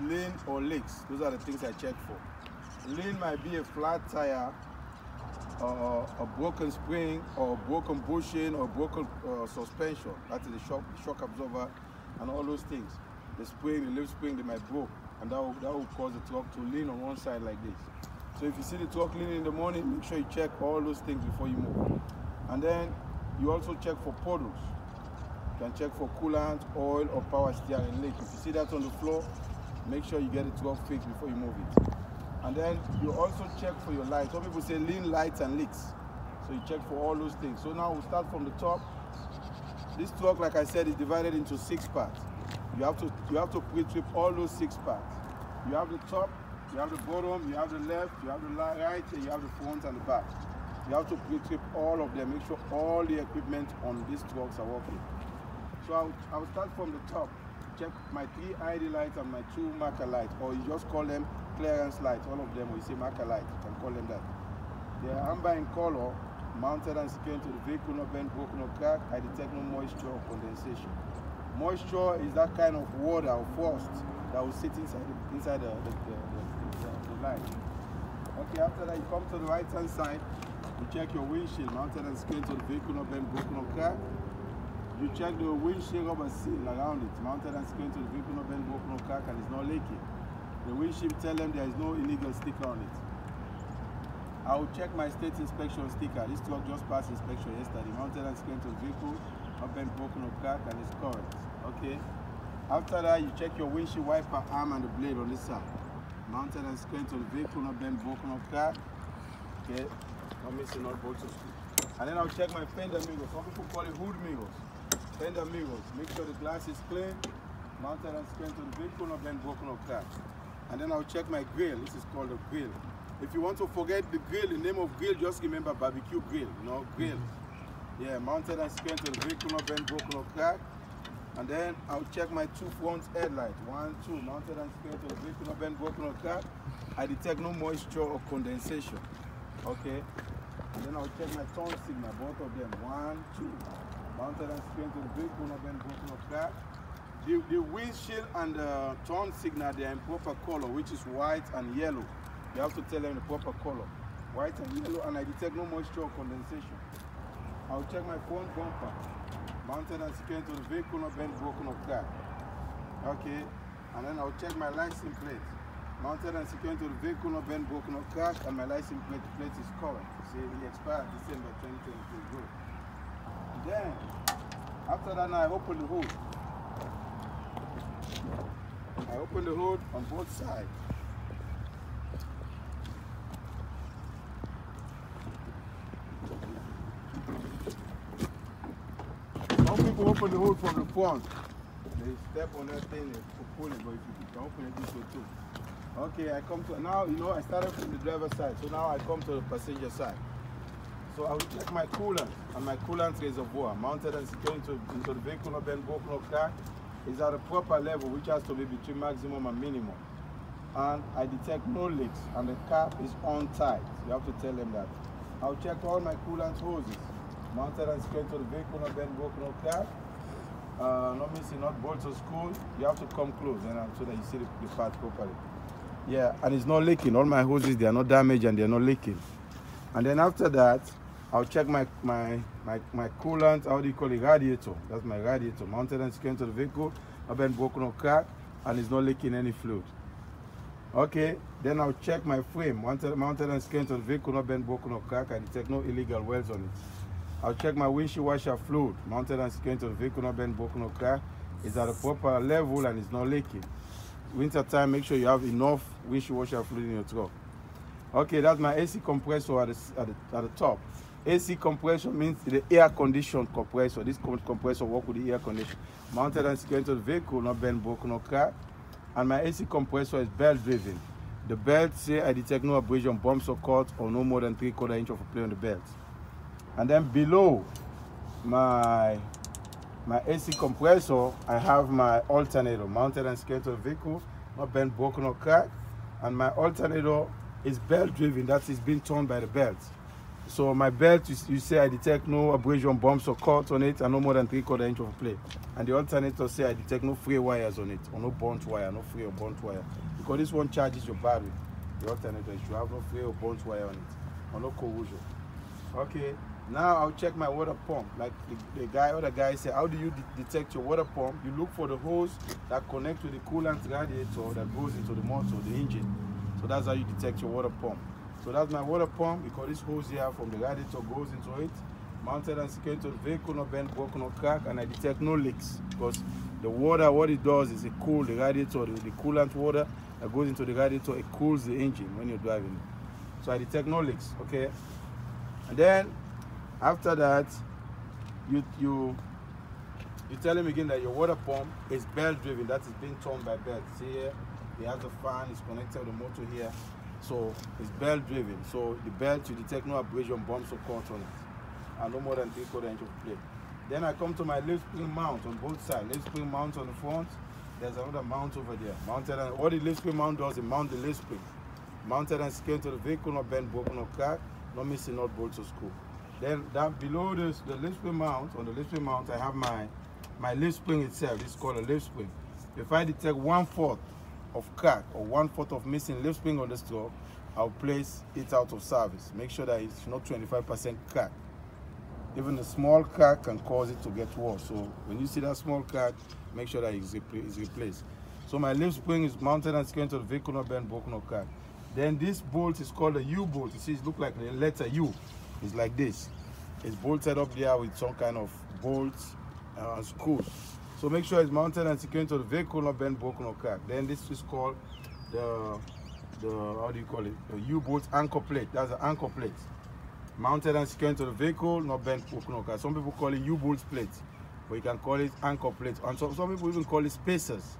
Lean or leaks, those are the things I check for. Lean might be a flat tire, uh, a broken spring, or broken bushing, or broken uh, suspension. That is the shock, shock absorber, and all those things. The spring, the leaf spring, they might broke, and that will, that will cause the truck to lean on one side like this. So if you see the truck leaning in the morning, make sure you check all those things before you move. And then you also check for puddles. You can check for coolant, oil, or power steering leak. If you see that on the floor, make sure you get it truck fixed before you move it. And then you also check for your lights. Some people say lean lights and leaks. So you check for all those things. So now we'll start from the top. This truck, like I said, is divided into six parts. You have to you have to pre-trip all those six parts. You have the top, you have the bottom, you have the left, you have the right, and you have the front and the back. You have to pre-trip all of them. Make sure all the equipment on these trucks are working. So I'll, I'll start from the top. Check my three ID lights and my two marker lights, or you just call them clearance lights, all of them, or you say marker light, you can call them that. They are amber in color, mounted and secured to the vehicle, no bend, broken, or crack. I detect no moisture or condensation. Moisture is that kind of water or frost that will sit inside the, inside the, the, the, the. Okay, after that, you come to the right hand side, you check your windshield, mounted and secured to the vehicle, no bend, broken, or crack. You check the windshield rubber seal around it, mounted and secured to the vehicle, no bend, broken, or crack, and it's not leaking. The windshield tell them there is no illegal sticker on it. I will check my state inspection sticker. This truck just passed inspection yesterday. Mounted and secured to the vehicle, been broken or cracked, and it's correct. Okay. After that, you check your windshield wiper arm and the blade on this side. Mounted and secured to the vehicle, not been broken or cracked. Okay. Not missing, not bolted. And then I'll check my fender mirrors. Some people call it hood mirrors. Fender mirrors. Make sure the glass is clean. Mounted and secured to the vehicle, not been broken or cracked. And then I'll check my grill. This is called a grill. If you want to forget the grill, the name of grill, just remember barbecue grill, know, grill. Yeah, mounted and secured to the vehicle, not been broken or cracked. And then I'll check my two front headlights. One, two, mounted and secured to the vehicle, not been broken or cracked. I detect no moisture or condensation. Okay. And then I'll check my turn signal, both of them. One, two. Mounted and secured to the vehicle, not been broken or cracked. The, the windshield and the turn signal, they are in proper color, which is white and yellow. You have to tell them the proper color. White and yellow, and I detect no moisture or condensation. I'll check my front bumper. Mounted and secured to the vehicle, not bent, broken, or cracked. Okay. And then I'll check my license plate. Mounted and secured to the vehicle, not bent, broken, or cracked, and my license plate, plate is correct. See, it expired December 2023. Then, after that, I open the hood. I open the hood on both sides. Some people open the hood from the front. They step on that thing and pull it, but if you can open it this way too. Okay, I come to, now, you know, I started from the driver's side, so now I come to the passenger side. So I will check my coolant and my coolant reservoir mounted and secured into, into the vehicle, not been broken or cracked is at a proper level, which has to be between maximum and minimum. And I detect no leaks, and the cap is on tight. You have to tell them that. I'll check all my coolant hoses, mounted and secured to the vehicle, not been broken or cracked. Uh, not missing, not bolts or screws. You have to come close and so that you see the, the part properly. Yeah, and it's not leaking. All my hoses, they are not damaged and they are not leaking. And then after that, I'll check my, my, my, my coolant, how do you call it, radiator. That's my radiator, mounted and secured to the vehicle, not been broken or cracked, and it's not leaking any fluid. Okay, then I'll check my frame, mounted, mounted and secured to the vehicle, not been broken or cracked, I detect no illegal welds on it. I'll check my windshield washer fluid, mounted and secured to the vehicle, not been broken or cracked, it's at a proper level and it's not leaking. Winter time, make sure you have enough windshield washer fluid in your truck. Okay, that's my AC compressor at the, at the, at the top. AC compression means the air conditioned compressor. This compressor work with the air condition. Mounted and secured to the vehicle, not bent, broken, or cracked. And my AC compressor is belt driven. The belt say I detect no abrasion, bumps or cuts, or no more than three quarter inch of a play on the belt. And then below my my AC compressor, I have my alternator mounted and secured to the vehicle, not bent, broken, or cracked. And my alternator is belt driven, that is being turned by the belt. So my belt, you, you, say I detect no abrasion bumps or cuts on it and no more than three quarter inch of play. And the alternator say I detect no free wires on it or no burnt wire, no free or burnt wire. Because this one charges your battery. The alternator should have no free or burnt wire on it or no corrosion. Okay, now I'll check my water pump. Like the, the guy, other guy said, how do you de detect your water pump? You look for the hose that connects to the coolant radiator that goes into the motor, the engine. So that's how you detect your water pump. So that's my water pump because this hose here from the radiator goes into it, mounted and secured to the vehicle, no bend, broken, or crack, and I detect no leaks because the water, what it does is it cools the radiator, the, the coolant water that goes into the radiator, it cools the engine when you're driving. So I detect no leaks, okay? And then after that, you you you tell him again that your water pump is belt driven, that is being turned by belt. See here, it has a fan, it's connected to the motor here. So it's belt driven. So the belt you detect no abrasion bumps or cuts on it. And no more than three quarter inch of play. Then I come to my leaf spring mount on both sides. Leaf spring mount on the front. There's another mount over there. Mounted and what the leaf spring mount does, is mount the leaf spring. Mounted and secured to the vehicle, not bent, broken, or cracked, not missing, not bolt or screw. Then down below this, the leaf spring mount, on the leaf spring mount, I have my my leaf spring itself. It's called a leaf spring. If I detect one fourth of crack or one fourth of missing leaf spring on the store, I'll place it out of service. Make sure that it's not 25% crack. Even a small crack can cause it to get worse. So when you see that small crack, make sure that it's, replaced. So my leaf spring is mounted and secured to the vehicle, not bent, broken, or crack. Then this bolt is called a U-bolt. You see, it looks like the letter U. It's like this. It's bolted up there with some kind of bolts and screws. So make sure it's mounted and secured to the vehicle, not bent, broken, or cracked. Then this is called the, the how do you call it? The U-bolt anchor plate. That's an anchor plate. Mounted and secured to the vehicle, not bent, broken, or cracked. Some people call it U-bolt plate, but you can call it anchor plate. And so, some people even call it spacers.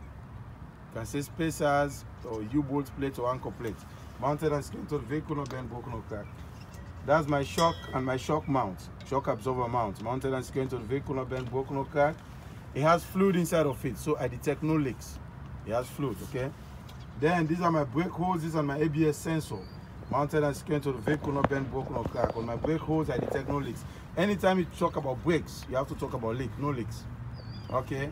You can say spacers or U-bolt plate or anchor plate. Mounted and secured to the vehicle, not bent, broken, or cracked. That's my shock and my shock mount, shock absorber mount, mounted and secured to the vehicle, not bent, broken, or cracked. It has fluid inside of it, so I detect no leaks. It has fluid, okay? Then these are my brake hose, these are my ABS sensor. Mounted and secured to the vehicle, not bent, broken, or cracked. On my brake hose, I detect no leaks. Anytime you talk about brakes, you have to talk about leak, no leaks. Okay?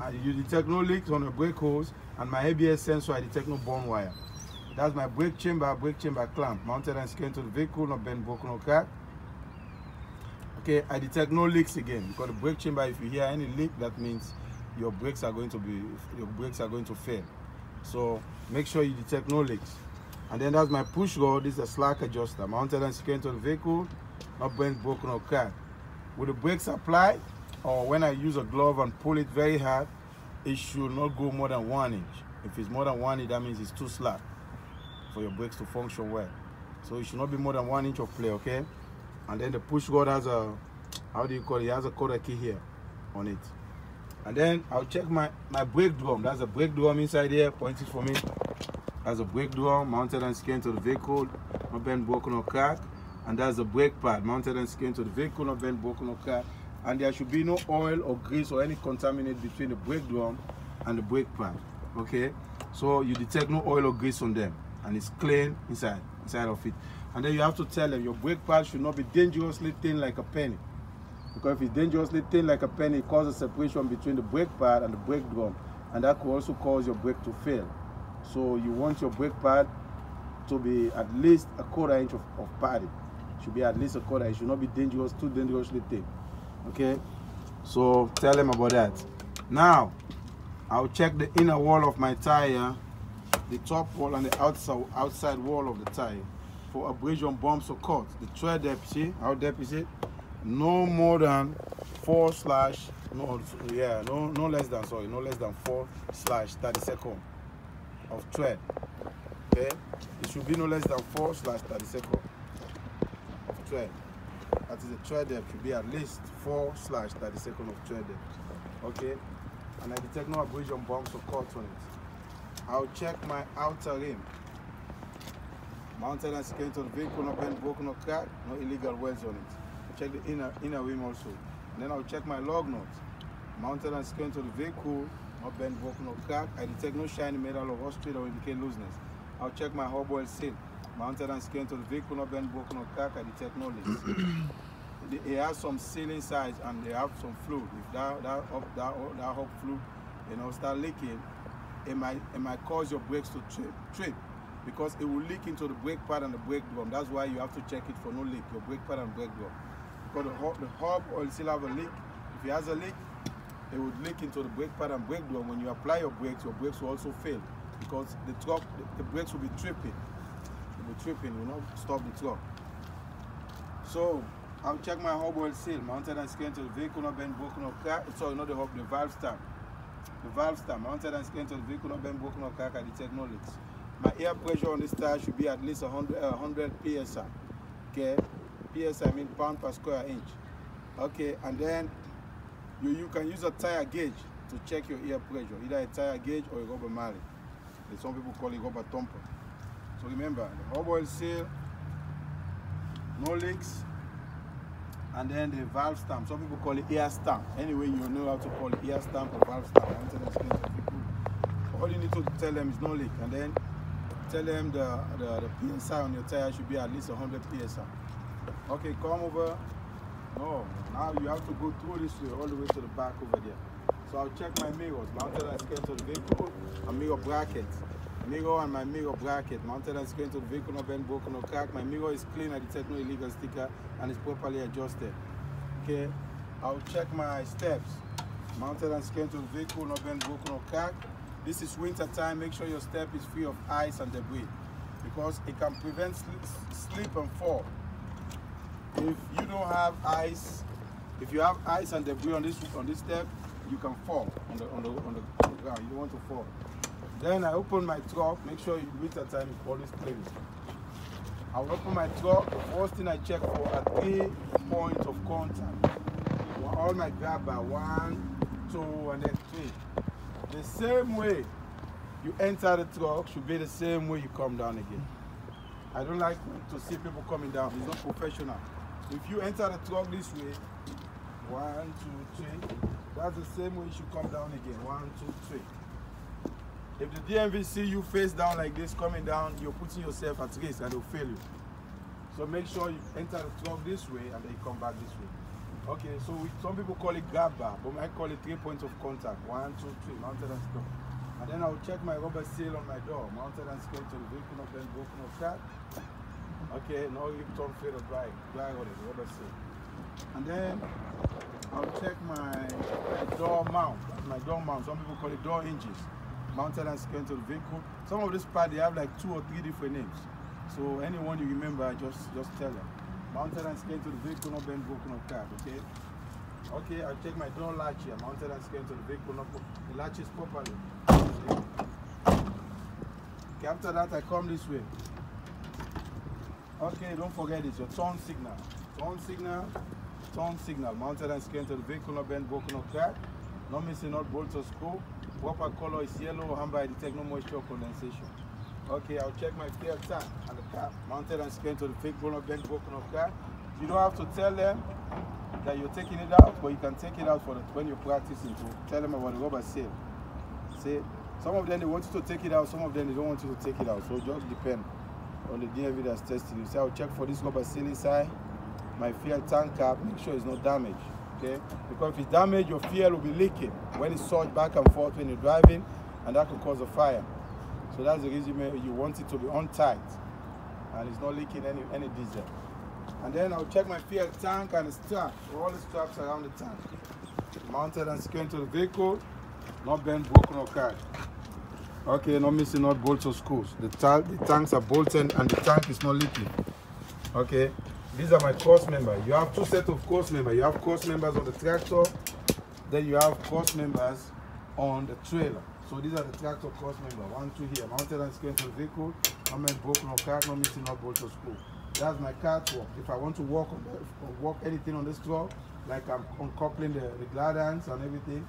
And you detect no leaks on the brake hose, and my ABS sensor, I detect no burn wire. That's my brake chamber, brake chamber clamp, mounted and secured to the vehicle, not bent, broken, or cracked. Okay, I detect no leaks again because the brake chamber, if you hear any leak, that means your brakes are going to be, your brakes are going to fail. So make sure you detect no leaks. And then that's my push rod. This is a slack adjuster, mounted and secured to the vehicle, not bent, broken, or cracked. With the brakes applied, or when I use a glove and pull it very hard, it should not go more than one inch. If it's more than one inch, that means it's too slack for your brakes to function well. So it should not be more than one inch of play, okay? And then the push has a how do you call it? Has a cotter key here on it. And then I'll check my, my brake drum. That's a brake drum inside here, pointed for me. That's a brake drum mounted and secured to the vehicle, not bent, broken or cracked. And that's a brake pad mounted and secured to the vehicle, not bent, broken or cracked. And there should be no oil or grease or any contaminant between the brake drum and the brake pad. Okay? So you detect no oil or grease on them. And it's clean inside, inside of it. And then you have to tell them your brake pad should not be dangerously thin like a penny. Because if it's dangerously thin like a penny, it causes separation between the brake pad and the brake drum. And that could also cause your brake to fail. So you want your brake pad to be at least a quarter inch of, of padding. Should be at least a quarter. It should not be dangerous, too dangerously thin. Okay? So tell them about that. Now, I'll check the inner wall of my tire, the top wall and the outside, outside wall of the tire for abrasion bumps or cuts. The tread depth, see how depth is it? No more than four slash no yeah no no less than sorry no less than four slash 30 second of tread. Okay, it should be no less than four slash 30 second of tread. That is the tread depth should be at least four slash 30 second of tread depth. Okay, and I detect no abrasion bumps or cuts on it. I'll check my outer rim Mounted and secured to the vehicle, not bent, broken or cracked, no illegal welds on it. Check the inner inner rim also. And then I'll check my lug nuts. Mounted and secured to the vehicle, not bent, broken or cracked. I detect no shiny metal or rust or indicate looseness. I'll check my hub oil seal. mounted and secured to the vehicle, not bend, broken, or crack, I detect no leaks. it has some sealing size and they have some fluid. If that that up that that hub fluid, you know, start leaking, it might it might cause your brakes to trip trip because it will leak into the brake pad and the brake drum. That's why you have to check it for no leak, your brake pad and brake drum. Because the hub, the hub oil still have a leak. If it has a leak, it would leak into the brake pad and brake drum. When you apply your brakes, your brakes will also fail because the truck, the, the brakes will be tripping. It will be tripping, will not stop the truck. So I'll check my hub oil seal, mounted and scanned to the vehicle, not been broken or cracked. Sorry, not the hub, the valve stem. The valve stem, mounted and scanned to the vehicle, not been broken or cracked, I detect no leaks. My air pressure on this tire should be at least 100, uh, 100 psi. Okay, psi I mean pound per square inch. Okay, and then you, you can use a tire gauge to check your air pressure, either a tire gauge or a rubber mallet. Some people call it rubber thumper. So remember, the hub oil seal, no leaks, and then the valve stem. Some people call it air stamp. Anyway, you know how to call it air stamp or valve stem. All you need to tell them is no leak, and then tell them the, the, the PSI on your tire should be at least 100 PSI. Okay, come over. No, now you have to go through this way, all the way to the back over there. So I'll check my mirrors, mounted and scanned to the vehicle, and mirror brackets. Mirror and my mirror bracket, mounted and scanned to the vehicle, not bent, broken, or cracked. My mirror is clean, I detect no illegal sticker, and is properly adjusted. Okay, I'll check my steps, mounted and scanned to the vehicle, not bent, broken, or cracked. This is winter time, make sure your step is free of ice and debris because it can prevent slip and fall. If you don't have ice, if you have ice and debris on this on this step, you can fall on the on the on the, ground. You don't want to fall. Then I open my truck. Make sure you winter time is always clean. I will open my truck. The first thing I check for are three points of contact. All my grabber, one, two, and then three. The same way you enter the truck should be the same way you come down again. I don't like to see people coming down. It's not professional. If you enter the truck this way, one, two, three, that's the same way you should come down again. One, two, three. If the DMV see you face down like this, coming down, you're putting yourself at risk and they'll fail you. So make sure you enter the truck this way and then you come back this way. Okay, so we, some people call it grab but I call it three points of contact. One, two, three, mounted and stop. And then I'll check my rubber seal on my door, mounted and secured to the vehicle, not broken or cut. Okay, no hip turn fade or dry, dry on it, rubber seal. And then I'll check my, my door mount, my door mount, some people call it door hinges, mounted and secured to the vehicle. Some of this part, they have like two or three different names. So anyone you remember, just, just tell them mounted and scaled to the vehicle, not been broken or cracked, okay? Okay, I'll take my door latch here, mounted and scaled to the vehicle, not the latch is properly. Okay, after that I come this way. Okay, don't forget this, your turn signal. Turn signal, turn signal, mounted and scaled to the vehicle, not been broken or cracked. No missing, not bolt or screw. Proper color is yellow, amber, I detect no moisture condensation. Okay, I'll check my fuel tank and the car mounted and scanned to the fake bone of broken of car. You don't have to tell them that you're taking it out, but you can take it out for the, when you're practicing to tell them about the rubber seal. See, some of them they want you to take it out, some of them they don't want you to take it out. So it just depend on the DMV that's testing you. Say, I'll check for this rubber seal inside, my fuel tank cap, make sure it's not damaged. Okay? Because if it's damaged, your fuel will be leaking when it's surged back and forth when you're driving, and that can cause a fire. So that's the reason you want it to be on tight and it's not leaking any, any diesel. And then I'll check my fuel tank and the strap, all the straps around the tank. Mounted and secured to the vehicle, not bent, broken or cracked. Okay, not missing not bolts or screws. The, tank, the tanks are bolted and the tank is not leaking. Okay, these are my cross members. You have two sets of cross members. You have cross members on the tractor, then you have cross members on the trailer. So these are the tractor cross member. One, two here. Mounted and the vehicle. I'm not broken or cracked, not missing, not bolt or screw. That's my catwalk. If I want to walk on the, walk anything on this truck, like I'm uncoupling the, the gladhands and everything,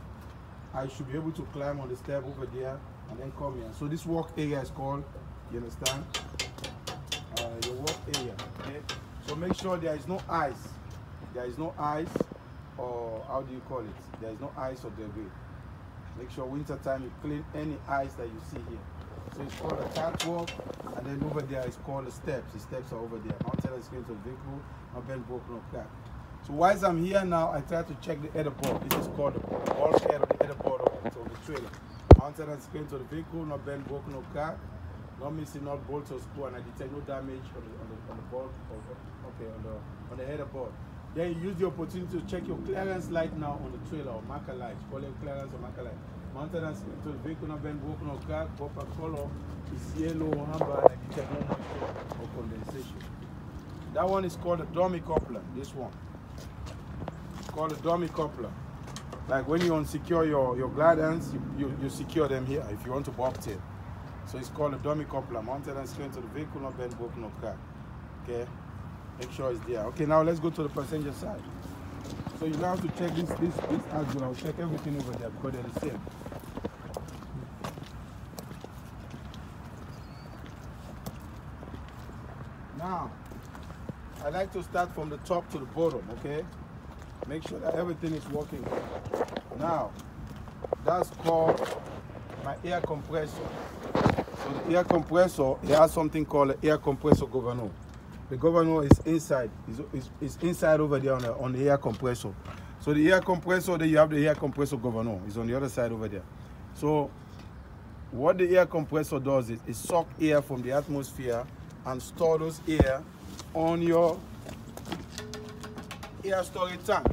I should be able to climb on the step over there and then come here. So this walk area is called, you understand? Uh, your walk area. Okay? So make sure there is no ice. There is no ice or how do you call it? There is no ice or debris. Make sure winter time you clean any ice that you see here. So it's called a catwalk, and then over there it's called the steps. The steps are over there. Screen to the vehicle, not been broken or cracked. So whilst I'm here now, I try to check the header board. This is called the bulkhead of the header board of the trailer. Mounted and screen to the vehicle, not been broken or cracked. Not missing not bolts or screw, and I detect no damage on the on the on the board. Okay, on the on the header board. Then you use the opportunity to check your clearance light now on the trailer or marker light. Call it clearance or marker light. Mounted and the vehicle not been broken or cracked, proper color is yellow or amber detect no moisture or condensation. That one is called a dummy coupler, this one. It's called a dummy coupler. Like when you unsecure your, your gliders, you, you, you secure them here if you want to bobtail. So it's called a dummy coupler, mounted and secured to the vehicle, not bent, broken, or cracked. Okay, make sure it's there. Okay, now let's go to the passenger side. So you now have to check this this this axle. I'll check everything over there because they're the same. Now, I like to start from the top to the bottom. Okay, make sure that everything is working. Now, that's called my air compressor. So the air compressor, it has something called an air compressor governor. The governor is inside, is, is, is inside over there on the, on the air compressor. So the air compressor, then you have the air compressor governor, is on the other side over there. So what the air compressor does is it suck air from the atmosphere and store those air on your air storage tank.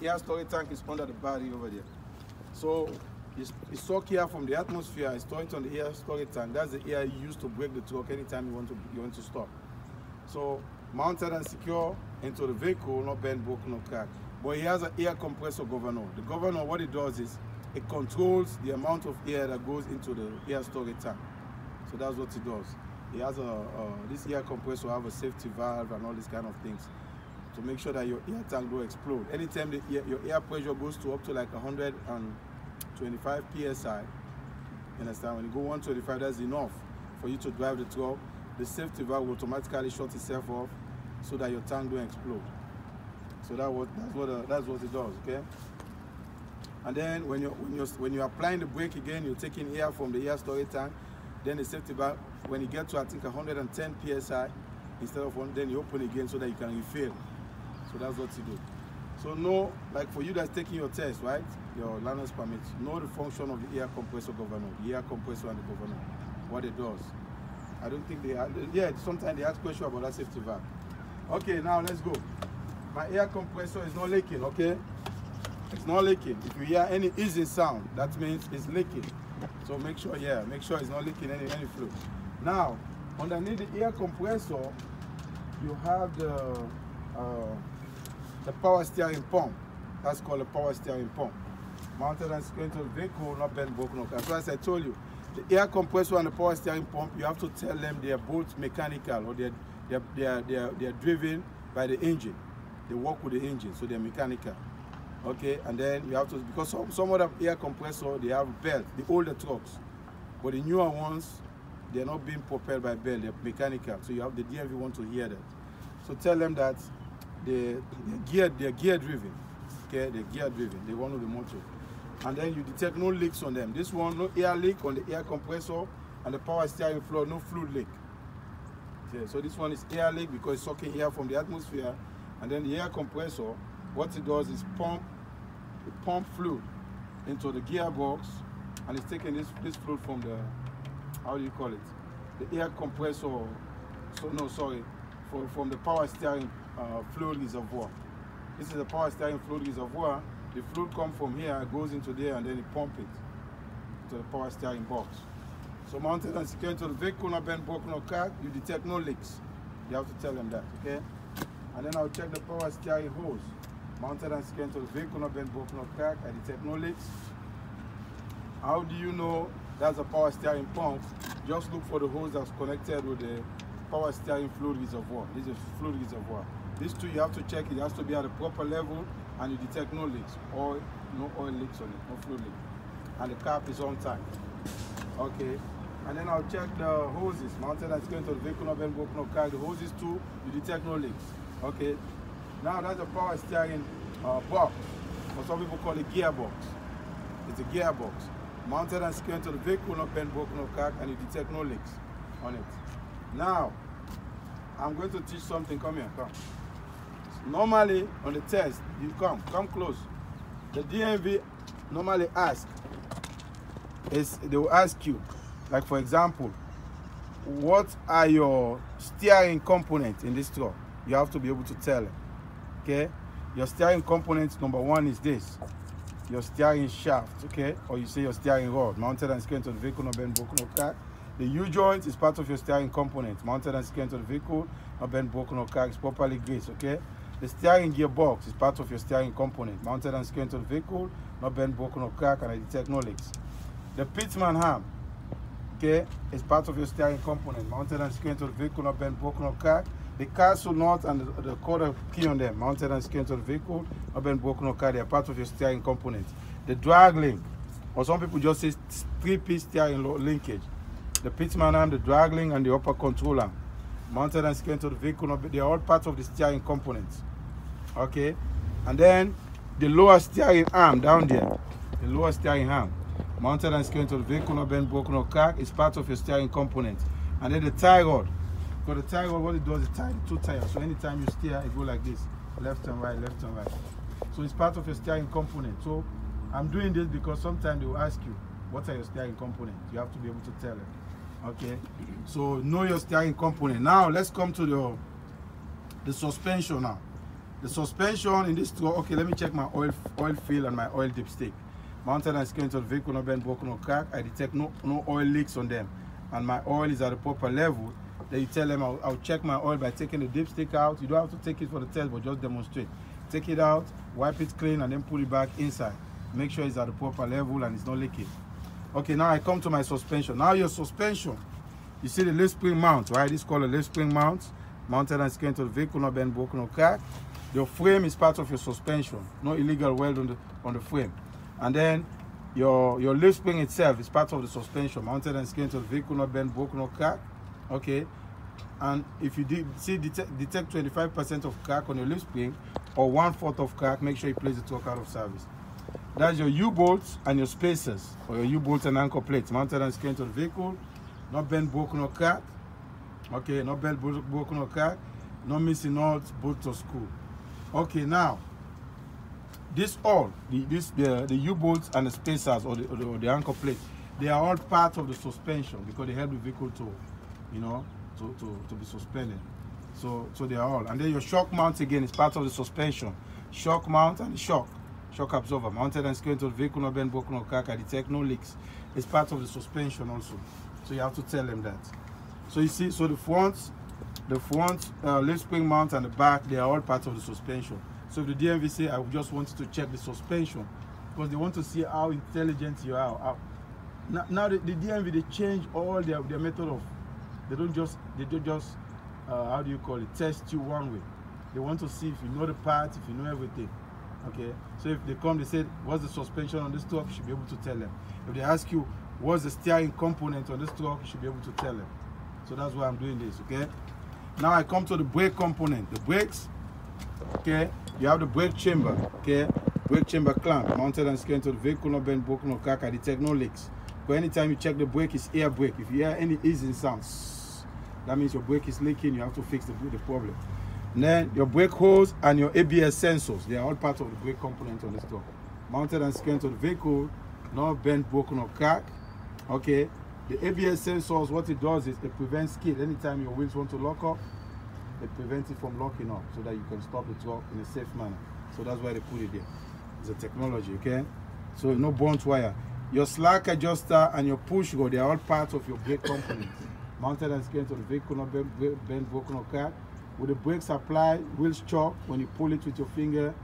The air storage tank is under the body over there. So you, you suck air from the atmosphere and store it on the air storage tank. That's the air you use to brake the truck anytime you want to you want to stop. So mounted and secure into the vehicle, not bent, broken, or cracked. But he has an air compressor governor. The governor, what it does is it controls the amount of air that goes into the air storage tank. So that's what it does. He has a, this air compressor have a safety valve and all these kind of things to make sure that your air tank don't explode. Anytime the your air pressure goes to up to like 125 psi, understand? When you go 125, that's enough for you to drive the truck. The safety valve will automatically shut itself off so that your tank don't explode. So that what that's what uh, that's what it does, okay? And then when you when you when you're applying the brake again, you're taking air from the air storage tank. Then the safety valve, when you get to I think 110 psi, instead of one, then you open again so that you can refill. So that's what you do. So know, like for you that's taking your test, right? Your learner's permit, know the function of the air compressor governor, the air compressor and the governor, what it does. I don't think they, are, yeah, sometimes they ask questions about that safety valve. Okay, now let's go. My air compressor is not leaking, okay? It's not leaking. If you hear any easy sound, that means it's leaking. So make sure, yeah, make sure it's not leaking any, any fluid. Now, underneath the air compressor, you have the uh, the power steering pump. That's called a power steering pump. Mounted and the vehicle, not bent, broken, as I told you, the air compressor and the power steering pump, you have to tell them they are both mechanical or they're, they're, they're, they're, they're driven by the engine. They work with the engine, so they're mechanical. Okay, and then you have to, because some, some other air compressor, they have belt, the older trucks. But the newer ones, they're not being propelled by belt, they're mechanical. So you have the DMV want to hear that. So tell them that they, they're gear they're gear driven. Okay, they're gear driven. They want to the motor. And then you detect no leaks on them. This one, no air leak on the air compressor and the power steering floor, no fluid leak. Okay, so this one is air leak because it's sucking air from the atmosphere. And then the air compressor, what it does is pump it pump fluid into the gearbox and it's taking this this fluid from the how do you call it? The air compressor so no sorry, for, from the power steering uh, fluid reservoir. This is the power steering fluid reservoir. The fluid comes from here, goes into there, and then you pump it to the power steering box. So mounted and secured to the vehicle, not bent, broken, or cracked, you detect no leaks. You have to tell them that, okay? And then I'll check the power steering hose. Mounted and secured to the vehicle, not bent, broken, or cracked, I detect no leaks. How do you know that's a power steering pump? Just look for the hose that's connected with the power steering fluid reservoir. This is fluid reservoir. These two you have to check, it has to be at a proper level and you detect no leaks, oil, no oil leaks on it, no fluid leak. And the cap is on time. Okay. And then I'll check the hoses, mounted and going to the vehicle of broken or car. The hoses too, you detect no leaks. Okay. Now that's a power steering uh, box, or some people call it gearbox. It's a gearbox. mounted and secured to the vehicle, no bend, broken, no crack, and you detect no leaks on it. Now, I'm going to teach something. Come here, come. Normally, on the test, you come, come close. The DMV normally ask is they will ask you, like for example, what are your steering components in this truck? You have to be able to tell. Okay? Your steering components, number one is this. Your steering shaft, okay? Or you say your steering rod, mounted and secured to the vehicle, no bend, broken, or crack. The U-joint is part of your steering component, mounted and secured to the vehicle, no bend, broken, or crack. It's properly greased, okay? The steering gearbox is part of your steering component, mounted and secured to the vehicle, not bend, broken, or cracked, and I detect no leaks. The pitman arm, okay, is part of your steering component, mounted and secured to the vehicle, not bent, broken, or cracked. The castle nut and the, the cotter key on them, mounted and secured to the vehicle, not bent, broken, or cracked. They are part of your steering component. The drag link, or some people just say three-piece steering linkage. The pitman arm, the drag link, and the upper control arm, mounted and secured to the vehicle, they are all part of the steering components. Okay, and then the lower steering arm down there, the lower steering arm mounted and secured to the vehicle, not bent, broken, or cracked, is part of your steering component. And then the tie rod. Because the tie rod, what it does, it ties two tires. So anytime you steer, it go like this, left and right, left and right. So it's part of your steering component. So I'm doing this because sometimes they will ask you, what are your steering components? You have to be able to tell them. Okay? So know your steering component. Now let's come to the, the suspension now. The suspension in this tour, okay, let me check my oil oil fill and my oil dipstick mounted and secured to the vehicle, no bend, broken, or crack. I detect no, no oil leaks on them. And my oil is at a proper level. Then you tell them I'll, I'll check my oil by taking the dipstick out. You don't have to take it for the test, but just demonstrate. Take it out, wipe it clean, and then pull it back inside. Make sure it's at the proper level and it's not leaking. Okay, now I come to my suspension. Now your suspension, you see the leaf spring mount, right? Is called a leaf spring mount. Mounted and secured to the vehicle, not bend, broken, or cracked. Your frame is part of your suspension. No illegal weld on the, on the frame. And then your your leaf spring itself is part of the suspension, mounted and secured to the vehicle, not bend, broken, or cracked. Okay. And if you see detect 25% of crack on your leaf spring or one fourth of crack, make sure you place the torque out of service. That's your U-bolts and your spacers, or your U-bolts and anchor plates, mounted and secured to the vehicle, not bent, broken, or crack. Okay, no bent, broken, crack. No missing nuts, bolt or school. Okay, now this all, the, this, the, the U-bolts and the spacers or the, or the, or the anchor plate, they are all part of the suspension because they help the vehicle to, you know, to, to, to be suspended. So, so they are all. And then your shock mount again is part of the suspension. Shock mount and shock, shock absorber, mounted and secured to the vehicle, no bend, broken, or crack, detect no leaks. It's part of the suspension also. So you have to tell them that. So you see, so the front, the front uh, spring mount and the back, they are all part of the suspension. So if the DMV say, I just wanted to check the suspension, because they want to see how intelligent you are. How, now, now the, the, DMV, they change all their, their method of, they don't just, they don't just, uh, how do you call it, test you one way. They want to see if you know the parts, if you know everything. Okay, so if they come, they say, what's the suspension on this truck? You should be able to tell them. If they ask you, what's the steering component on this truck? You should be able to tell them. So that's why I'm doing this, okay? Now I come to the brake component. The brakes, okay, you have the brake chamber, okay? Brake chamber clamp mounted and secured to the vehicle, not bent, broken, or cracked. Detect no leaks. But anytime you check the brake, it's air brake. If you hear any hissing sounds, that means your brake is leaking. You have to fix the, the problem. Then your brake hose and your ABS sensors, they are all part of the brake component on this truck. Mounted and secured to the vehicle, not bent, broken, or cracked. Okay. The ABS sensors, what it does is it prevents skid. Anytime your wheels want to lock up, it prevents it from locking up so that you can stop the truck in a safe manner. So that's why they put it there. It's a technology, okay? So no burnt wire. Your slack adjuster and your push go, they are all part of your brake components. Mounted and secured to the vehicle, not bend broken or cut. With the brakes applied, wheels chopped, when you pull it with your finger,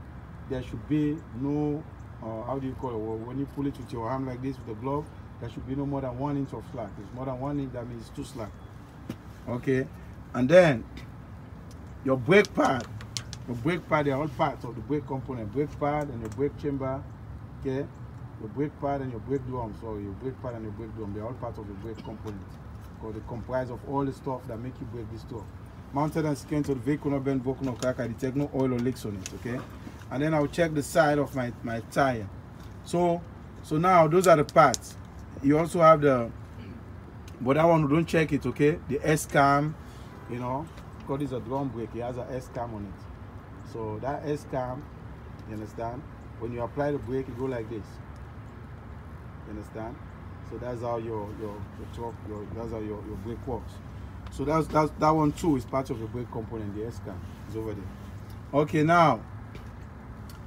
there should be no, uh, how do you call it? When you pull it with your arm like this with the glove, there should be no more than one inch of slack. It's more than one inch, that means too slack. Okay, and then your brake pad, your brake pad, they are all parts of the brake component. Brake pad and your brake chamber, okay? Your brake pad and your brake drum, so your brake pad and your brake drum, they're all part of the brake component. Because they comprise of all the stuff that make you brake this stuff. Mounted and secured to the vehicle, not bent, broken, or crack. I detect no oil or leaks on it, okay? And then I'll check the side of my, my tire. So, so now those are the parts. You also have the, but that one don't check it, okay? The S cam, you know, because it's a drum brake, it has a S cam on it. So that S cam, you understand? When you apply the brake, it go like this. You understand? So that's how your your your your that's how your, your brake works. So that's that's that one too is part of the brake component, the S cam is over there. Okay, now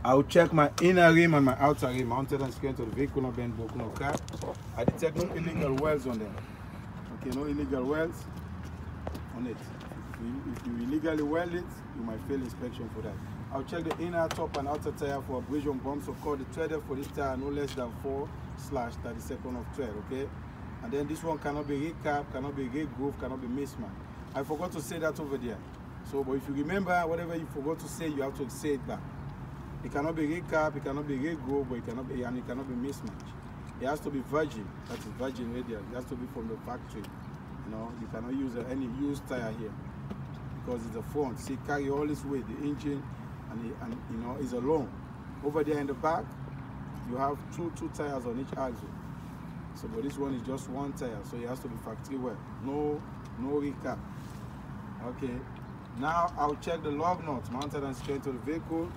I'll check my inner rim and my outer rim mounted and secured to the vehicle, no bend, broken, no crack. I detect no illegal welds on them. Okay, no illegal welds on it. If you, if you illegally weld it, you might fail inspection for that. I'll check the inner, top, and outer tire for abrasion bumps. So call the threader for this tire no less than 4 slash 32nd of thread, okay? And then this one cannot be recap, cannot be groove, cannot be mismatch. I forgot to say that over there. So, but if you remember, whatever you forgot to say, you have to say it back. It cannot be recap, it cannot be regrow, but it cannot be and it cannot be mismatch. It has to be virgin. That is virgin radial. It has to be from the factory. You know, you cannot use any used tire here because it's a front. See, carry all this weight, the engine, and, and you know, is alone. Over there in the back, you have two two tires on each axle. So, but this one is just one tire, so it has to be factory wear. No, no recap. Okay. Now I'll check the lug nuts mounted and secured to the vehicle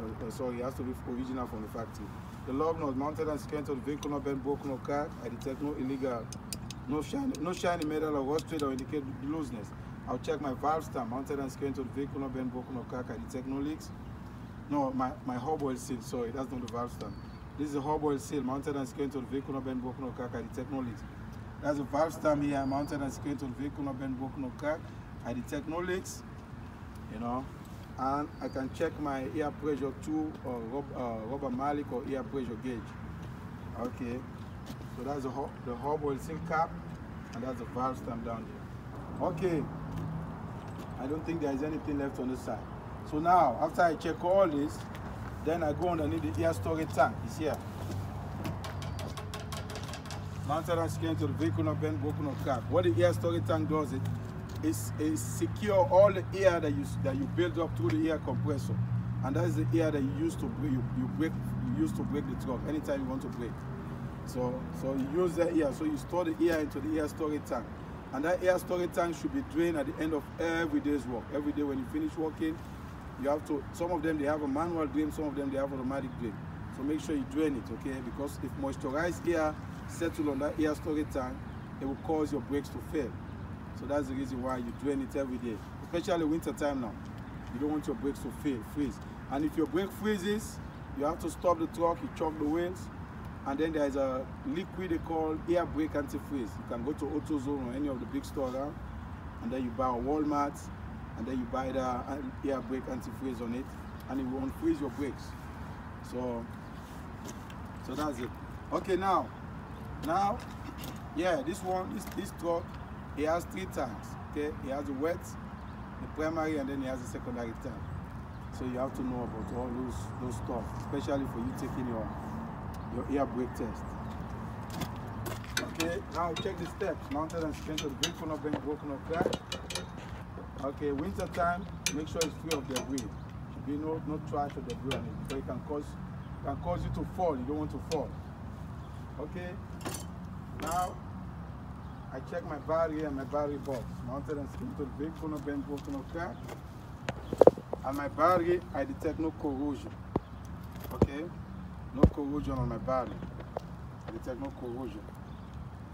uh, uh, sorry, it has to be original from the factory. The lug nut mounted and secured to the vehicle, not bent, broken, or cracked. I detect no illegal, no shiny, no shiny metal or rust trade or indicate looseness. I'll check my valve stem mounted and secured to the vehicle, not bent, broken, or cracked. I detect no leaks. No, my, my hub oil seal, sorry, that's not the valve stem. This is a hub oil seal mounted and secured to the vehicle, not bent, broken, or cracked. I detect no leaks. That's a valve stem here mounted and secured to the vehicle, not bent, broken, or cracked. I detect no leaks, you know and I can check my air pressure too or rub, uh, rubber mallet or air pressure gauge. Okay, so that's the, hub, the hub oil seal cap and that's the valve stem down there. Okay, I don't think there is anything left on this side. So now, after I check all this, then I go underneath the air storage tank. It's here. Mounted and secured to the vehicle, not bent, broken, or cracked. What the air storage tank does, it is, is secure all the air that you that you build up through the air compressor, and that is the air that you use to break you, you break you use to brake the truck anytime you want to brake. So so you use that air. So you store the air into the air storage tank, and that air storage tank should be drained at the end of every day's work. Every day when you finish working, you have to. Some of them they have a manual drain, some of them they have automatic drain. So make sure you drain it, okay? Because if moisturized air settle on that air storage tank, it will cause your brakes to fail. So that's the reason why you drain it every day, especially winter time now. You don't want your brakes to fail, freeze. And if your brake freezes, you have to stop the truck, you choke the wheels, and then there's a liquid they call air brake antifreeze. You can go to AutoZone or any of the big stores around, and then you buy a Walmart, and then you buy the air brake antifreeze on it, and it will unfreeze your brakes. So, so that's it. Okay, now, now, yeah, this one, this this truck he has three tanks. Okay, he has the wet, the primary, and then he has the secondary tank. So you have to know about all those those stuff, especially for you taking your your air brake test. Okay, now check the steps. Mounted and the brake will not bend, broken or cracked. Okay, winter time, make sure it's free of debris. Should be no no trash or debris on it, because it can cause can cause you to fall. You don't want to fall. Okay. Now I check my battery and my battery box, mounted and skinned to the vehicle, no bend, broken, no crack. And my battery, I detect no corrosion. Okay? No corrosion on my battery. I detect no corrosion.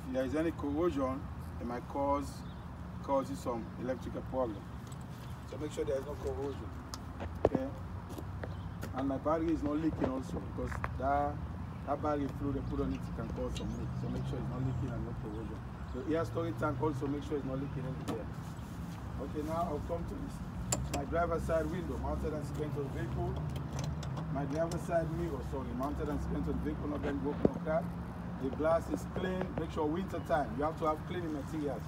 If there is any corrosion, it might cause cause you some electrical problem. So make sure there is no corrosion. Okay? And my battery is not leaking also because that that battery fluid they put on it can cause some leak. So make sure it's not leaking and no corrosion. The air storage tank also make sure it's not leaking anywhere. Okay, now I'll come to this. My driver's side window mounted and to the vehicle. My driver's side mirror, sorry, mounted and to the vehicle, not been broken or cracked. The glass is clean. Make sure winter time, you have to have cleaning materials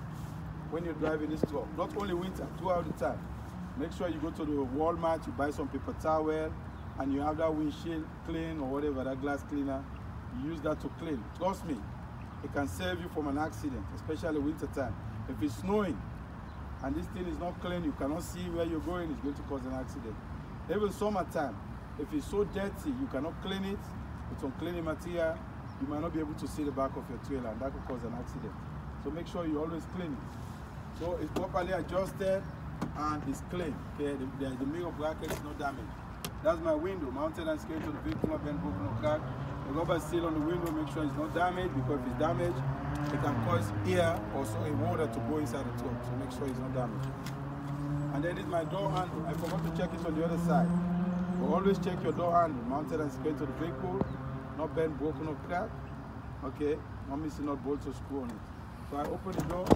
when you're driving this truck. Not only winter, throughout the time. Make sure you go to the Walmart, you buy some paper towel, and you have that windshield clean or whatever, that glass cleaner. You use that to clean. Trust me, it can save you from an accident, especially winter time. If it's snowing and this thing is not clean, you cannot see where you're going, it's going to cause an accident. Even summertime, if it's so dirty, you cannot clean it with some cleaning material, you might not be able to see the back of your trailer and that could cause an accident. So make sure you always clean it. So it's properly adjusted and it's clean. Okay, the, the, the mirror bracket is not damaged. That's my window, mounted and secured to the vehicle, not bent, broken, or cracked. The rubber seal on the window, make sure it's not damaged because if it's damaged, it can cause air or sorry, water to go inside the truck. So make sure it's not damaged. And then this is my door handle. I forgot to check it on the other side. But always check your door handle, mounted and secured to the vehicle, not bent, broken, or cracked. Okay, not missing not bolts or screw on it. So I open the door,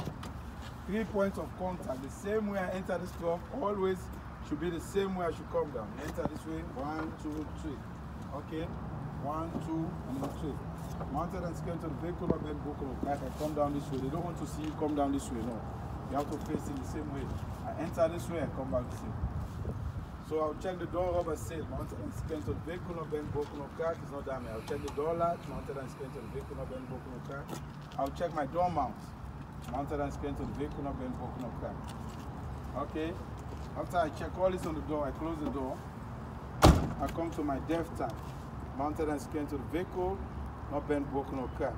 three points of contact. The same way I enter this truck, always should be the same way I should come down. Enter this way, one, two, three. Okay, one, two, and then three. Mounted and secured to the vehicle, not bent, or cracked. I come down this way. They don't want to see you come down this way, no. You have to face in the same way. I enter this way, I come back this way. So I'll check the door rubber seal, mounted and secured to the vehicle, not bent, broken, or cracked. It's not damaged. I'll check the door latch, mounted and secured to the vehicle, not bent, broken, or cracked. I'll check my door mount, mounted and secured to the vehicle, not bent, broken, or cracked. Okay. After I check all this on the door, I close the door. I come to my DEF tank, mounted and secured to the vehicle, not bent, broken, or cracked.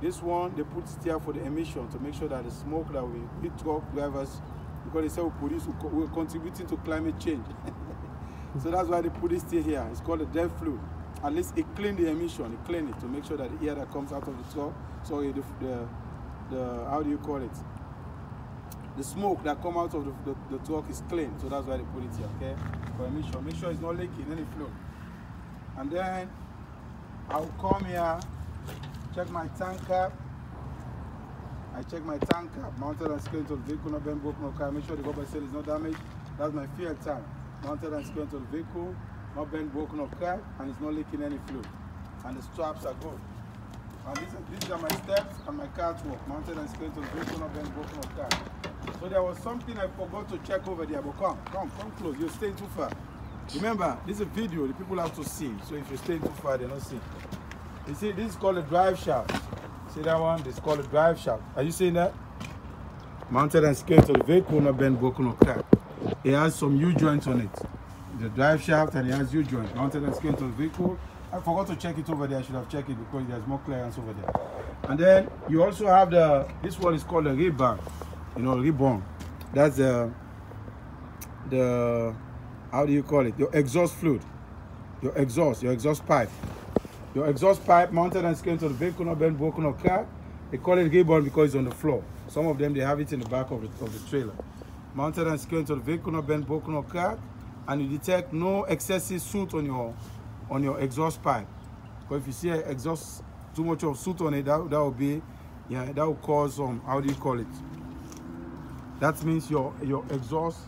This one, they put steer for the emission to make sure that the smoke that we, hit truck drivers, because they say we produce, we're contributing to climate change. so that's why they put this steer here. It's called the DEF fluid. At least it clean the emission, it clean it to make sure that the air that comes out of the truck, sorry, the, the, the how do you call it? The smoke that come out of the, the, the truck is clean, so that's why they put it here, okay? For emission, make sure it's not leaking any fluid. And then I'll come here, check my tank cap. I check my tank cap, mounted and secured to the vehicle, not bent, broken, car. Make sure the rubber seal is not damaged. That's my fuel tank, mounted and secured to the vehicle, not been broken, or cracked, and it's not leaking any fluid. And the straps are good. And these, are- these are my steps and my catwalk, mounted and secured to the vehicle, not bent, broken, or cracked. So there was something I forgot to check over there, but come, come, come close. You're staying too far. Remember, this is a video, the people have to see. So if you stay too far, they don't see. You see, this is called a drive shaft. See that one? This is called a drive shaft. Are you seeing that? Mounted and secured to the vehicle, not bent, broken, or cracked. It has some U joints on it. The drive shaft and it has U joints. Mounted and secured to the vehicle. I forgot to check it over there. I should have checked it because there's more clearance over there. And then you also have the, this one is called a ribbon. You know, ribbon. That's the, the, how do you call it? Your exhaust fluid. Your exhaust, your exhaust pipe. Your exhaust pipe mounted and secured to the vehicle, not bent, broken, or cracked. They call it ribbon because it's on the floor. Some of them, they have it in the back of the, of the trailer. Mounted and secured to the vehicle, not bent, broken, or cracked. And you detect no excessive soot on your, on your exhaust pipe. Because if you see exhaust, too much of soot on it, that, that will be, yeah, that will cause some, how do you call it? That means your, your exhaust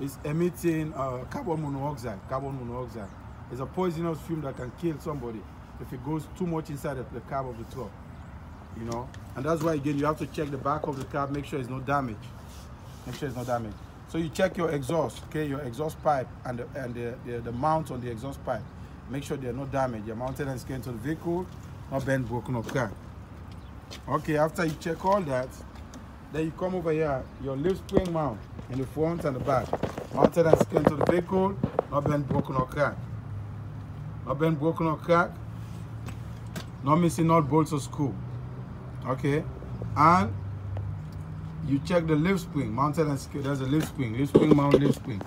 is emitting uh, carbon monoxide. Carbon monoxide is a poisonous fume that can kill somebody if it goes too much inside the cab of the truck. You know, and that's why again you have to check the back of the cab, make sure it's not damage. Make sure it's no damage. So you check your exhaust, okay, your exhaust pipe and the, and the, the, the mount on the exhaust pipe. Make sure they're not damaged. They're mounted and secured to the vehicle, not bent, broken, or cracked. Okay, after you check all that, then you come over here, your lift spring mount in the front and the back. Mounted and secured to the vehicle, not bent, broken, or cracked. Not bent, broken, or cracked. Not missing not bolts or screw. Okay, and you check the lift spring, mounted and secured. There's a lift spring, lift spring mount, lift spring.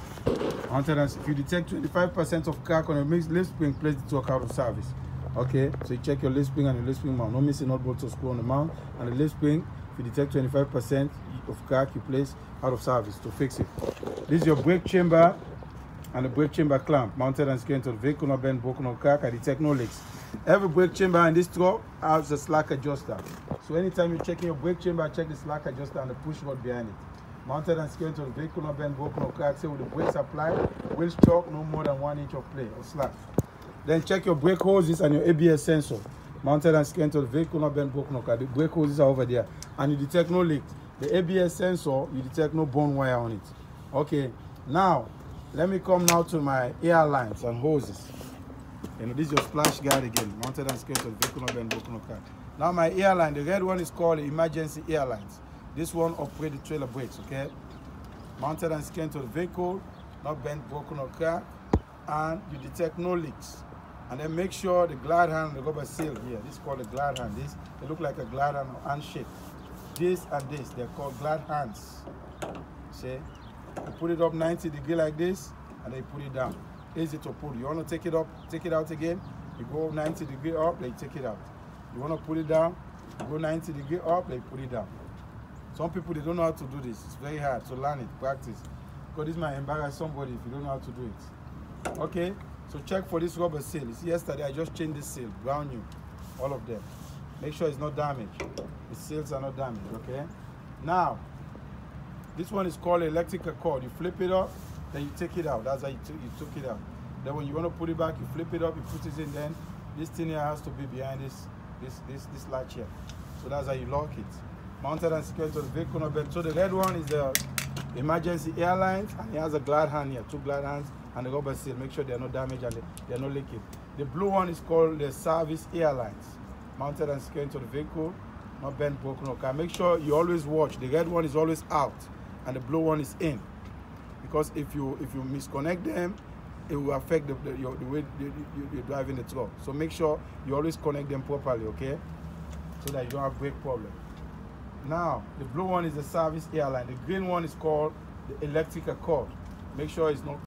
Mounted and if you detect 25% of crack on a mixed lift spring, place the truck out of service. Okay, so you check your lift spring and your lift spring mount. No missing not bolts or screw on the mount and the lift spring. You detect 25% of crack, you place out of service to fix it. This is your brake chamber and the brake chamber clamp mounted and secured to the vehicle, not bent, broken, or crack. I detect no leaks. Every brake chamber in this truck has a slack adjuster. So anytime you're checking your brake chamber, check the slack adjuster and the push rod behind it. Mounted and secured to the vehicle, not bent, broken, or cracked. Say with the brakes applied, wheel stroke no more than one inch of play or slack. Then check your brake hoses and your ABS sensor. Mounted and secured to the vehicle, not bent, broken, cracked. The brake hoses are over there. And you detect no leak. The ABS sensor, you detect no bone wire on it. Okay, now, let me come now to my air lines and hoses. You know, this is your splash guard again, mounted and secured to the vehicle, not bent, broken, cracked. Now my airline, the red one is called emergency airlines. This one operate the trailer brakes, okay? Mounted and secured to the vehicle, not bent, broken, or cracked, and you detect no leaks. And then make sure the gladhand, the rubber seal here. This is called a gladhand. This they look like a gladhand handshake. This and this, they're called gladhands. See? You put it up 90 degree like this, and then you put it down. Easy to put. You want to take it up, take it out again. You go 90 degree up, then take it out. You want to put it down, go 90 degree up, then put it down. Some people they don't know how to do this. It's very hard to learn it, practice. Because this might embarrass somebody if you don't know how to do it. Okay, so check for this rubber seal. You see, yesterday I just changed this seal, brown new, all of them. Make sure it's not damaged. The seals are not damaged, okay? Now, this one is called electrical cord. You flip it up, then you take it out. That's how you, you took it out. Then when you want to put it back, you flip it up, you put it in. Then this thing here has to be behind this this this this latch here. So that's how you lock it. Mounted and secured to the vehicle. So the red one is the emergency airlines, and it has a gladhand here, two gladhands, and the rubber seal. Make sure they're not damaged and they're not leaking. The blue one is called the service airlines, mounted and secured to the vehicle, not bent, broken, okay. Make sure you always watch. The red one is always out, and the blue one is in because if you if you misconnect them it will affect the, the, your, the way you, you're driving the truck so make sure you always connect them properly okay so that you don't have brake problem now the blue one is the service airline the green one is called the electrical cord make sure it's not